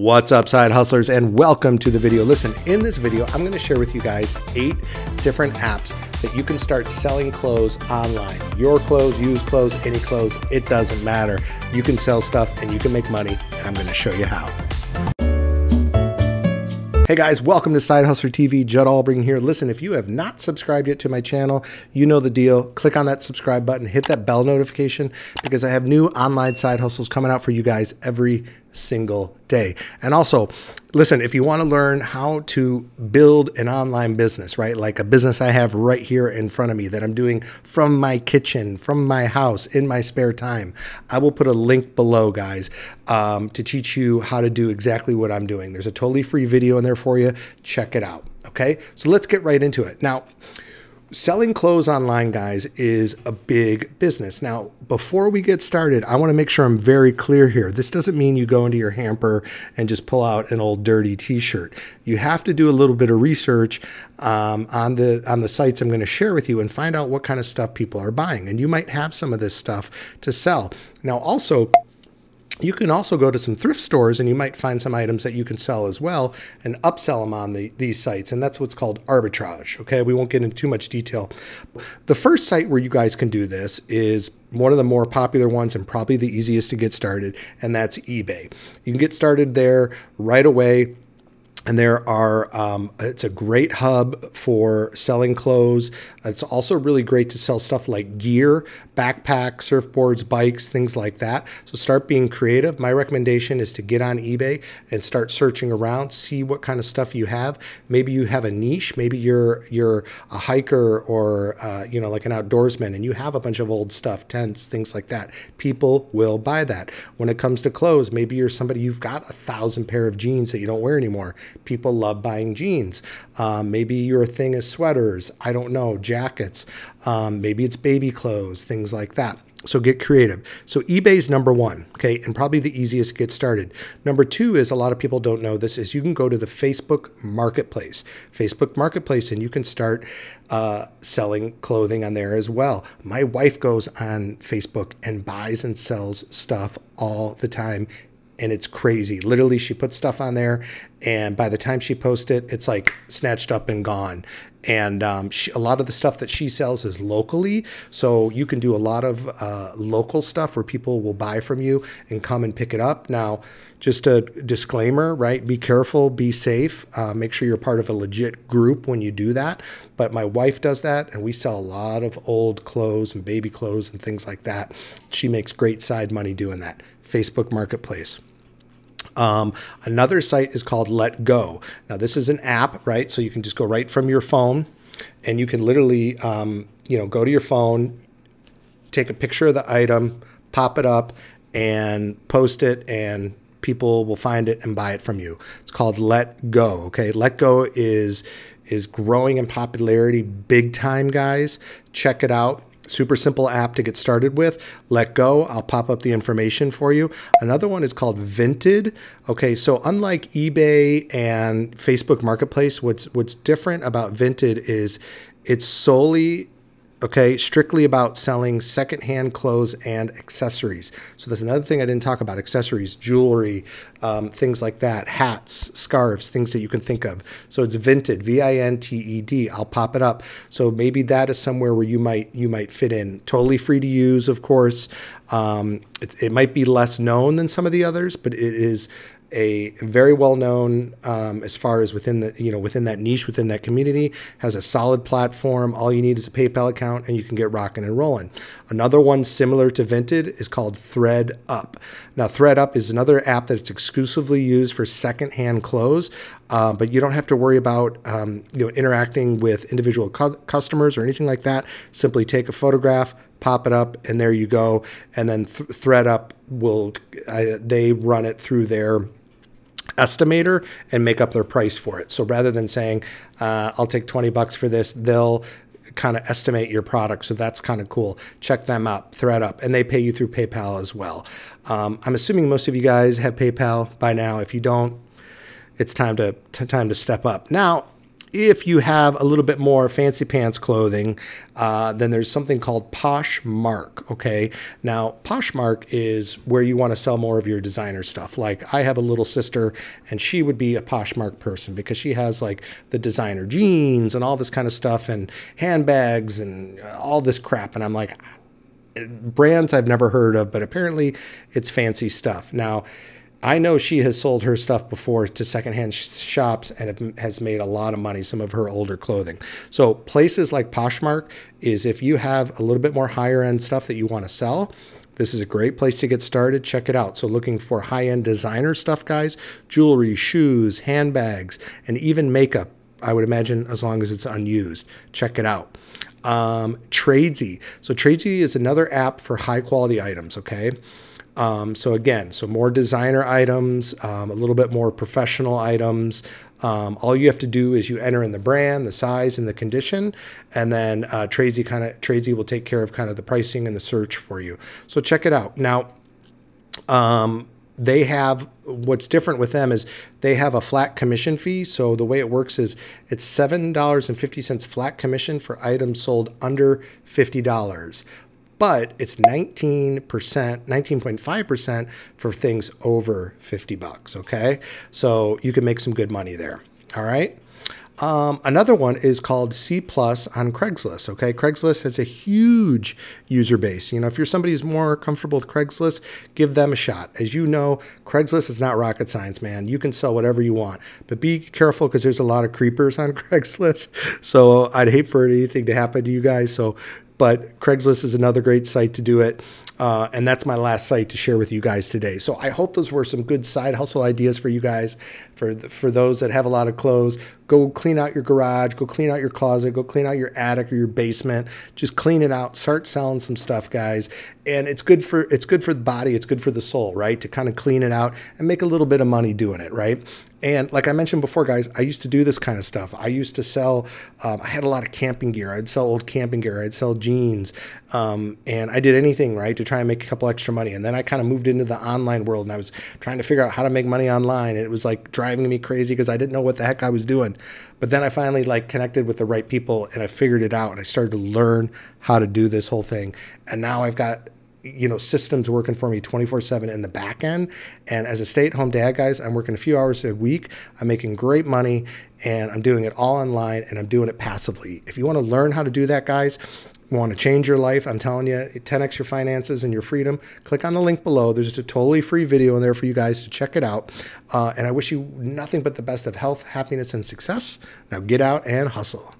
What's up, side hustlers, and welcome to the video. Listen, in this video, I'm going to share with you guys eight different apps that you can start selling clothes online. Your clothes, used clothes, any clothes, it doesn't matter. You can sell stuff and you can make money, and I'm going to show you how. Hey guys, welcome to Side Hustler TV. Judd Albring here. Listen, if you have not subscribed yet to my channel, you know the deal. Click on that subscribe button, hit that bell notification because I have new online side hustles coming out for you guys every single day. And also, listen, if you want to learn how to build an online business, right? Like a business I have right here in front of me that I'm doing from my kitchen, from my house, in my spare time, I will put a link below, guys, um, to teach you how to do exactly what I'm doing. There's a totally free video in there for you. Check it out. Okay. So let's get right into it. Now, selling clothes online, guys, is a big business. Now, before we get started, I want to make sure I'm very clear here. This doesn't mean you go into your hamper and just pull out an old dirty T-shirt. You have to do a little bit of research um, on the on the sites I'm going to share with you and find out what kind of stuff people are buying. And you might have some of this stuff to sell. Now, also you can also go to some thrift stores and you might find some items that you can sell as well and upsell them on the, these sites. And that's what's called arbitrage. Okay, we won't get into too much detail. The first site where you guys can do this is one of the more popular ones and probably the easiest to get started, and that's eBay. You can get started there right away and there are um, it's a great hub for selling clothes. It's also really great to sell stuff like gear backpacks surfboards bikes things like that. So start being creative. My recommendation is to get on ebay and start searching around see what kind of stuff you have. Maybe you have a niche. Maybe you're you're a hiker or uh, you know like an outdoorsman and you have a bunch of old stuff tents things like that. People will buy that. When it comes to clothes maybe you're somebody you've got a thousand pair of jeans that you don't wear anymore people love buying jeans. Um, maybe your thing is sweaters. I don't know, jackets. Um, maybe it's baby clothes, things like that. So get creative. So eBay's number one, okay, and probably the easiest to get started. Number two is a lot of people don't know this is you can go to the Facebook Marketplace, Facebook Marketplace, and you can start uh, selling clothing on there as well. My wife goes on Facebook and buys and sells stuff all the time and it's crazy. Literally, she puts stuff on there, and by the time she posts it, it's like snatched up and gone. And um, she, a lot of the stuff that she sells is locally, so you can do a lot of uh, local stuff where people will buy from you and come and pick it up. Now, just a disclaimer, right? Be careful, be safe. Uh, make sure you're part of a legit group when you do that. But my wife does that, and we sell a lot of old clothes and baby clothes and things like that. She makes great side money doing that. Facebook Marketplace. Um, another site is called Let Go. Now, this is an app, right? So you can just go right from your phone and you can literally, um, you know, go to your phone, take a picture of the item, pop it up, and post it, and people will find it and buy it from you. It's called Let Go. Okay, Let Go is is growing in popularity big time, guys. Check it out. Super simple app to get started with. Let go. I'll pop up the information for you. Another one is called Vinted. Okay, so unlike eBay and Facebook Marketplace, what's what's different about Vinted is it's solely okay, strictly about selling secondhand clothes and accessories. So that's another thing I didn't talk about: accessories, jewelry, um, things like that, hats, scarves, things that you can think of. So it's Vinted, V-I-N-T-E-D. I'll pop it up. So maybe that is somewhere where you might you might fit in. Totally free to use, of course. Um, it, it might be less known than some of the others, but it is a very well known um, as far as within the you know within that niche within that community has a solid platform. All you need is a paypal account and you can get rocking and rolling. Another one similar to Vinted is called thread up. Now thredup is another app that's exclusively used for secondhand clothes uh, but you don't have to worry about um, you know interacting with individual cu- customers or anything like that. Simply take a photograph pop it up and there you go. And then th- thredup will uh, they run it through their estimator and make up their price for it. So rather than saying, uh, I'll take 20 bucks for this, they'll kind of estimate your product. So that's kind of cool. Check them out, thredup, and they pay you through PayPal as well. Um, I'm assuming most of you guys have PayPal by now. If you don't, it's time to time to step up. Now, if you have a little bit more fancy pants clothing, uh, then there's something called Poshmark. Okay. Now, Poshmark is where you want to sell more of your designer stuff. Like, I have a little sister, and she would be a Poshmark person because she has like the designer jeans and all this kind of stuff and handbags and all this crap. And I'm like, brands I've never heard of, but apparently it's fancy stuff. Now, I know she has sold her stuff before to secondhand shops and has made a lot of money, some of her older clothing. So, places like Poshmark is if you have a little bit more higher end stuff that you want to sell, this is a great place to get started. Check it out. So, looking for high end designer stuff, guys, jewelry, shoes, handbags, and even makeup. I would imagine as long as it's unused. Check it out. Um, Tradesy. So, Tradesy is another app for high quality items, okay? Um, so again, so more designer items, um, a little bit more professional items. Um, all you have to do is you enter in the brand, the size, and the condition, and then uh, Tradesy kind of Tradesy will take care of kind of the pricing and the search for you. So check it out. Now, um, they have what's different with them is they have a flat commission fee. So the way it works is it's seven dollars and fifty cents flat commission for items sold under fifty dollars but it's 19%, 19.5% for things over 50 bucks. Okay. So you can make some good money there. All right. Um, another one is called C Plus on Craigslist. Okay, Craigslist has a huge user base. You know, if you're somebody who's more comfortable with Craigslist, give them a shot. As you know, Craigslist is not rocket science, man. You can sell whatever you want, but be careful because there's a lot of creepers on Craigslist. So I'd hate for anything to happen to you guys. So but Craigslist is another great site to do it. Uh, and that's my last site to share with you guys today. So I hope those were some good side hustle ideas for you guys. For for those that have a lot of clothes, go clean out your garage, go clean out your closet, go clean out your attic or your basement. Just clean it out. Start selling some stuff, guys. And it's good for it's good for the body. It's good for the soul, right? To kind of clean it out and make a little bit of money doing it, right? And like I mentioned before, guys, I used to do this kind of stuff. I used to sell, um, I had a lot of camping gear. I'd sell old camping gear. I'd sell jeans. Um, and I did anything, right, to try and make a couple extra money. And then I kind of moved into the online world and I was trying to figure out how to make money online. And it was like driving me crazy because I didn't know what the heck I was doing. But then I finally like connected with the right people and I figured it out and I started to learn how to do this whole thing. And now I've got you know systems working for me 24 7 in the back end. And as a stay-at-home dad guys i'm working a few hours a week. I'm making great money and i'm doing it all online and i'm doing it passively. If you want to learn how to do that guys want to change your life i'm telling you 10x your finances and your freedom click on the link below. There's a totally free video in there for you guys to check it out. Uh, and i wish you nothing but the best of health happiness and success. Now get out and hustle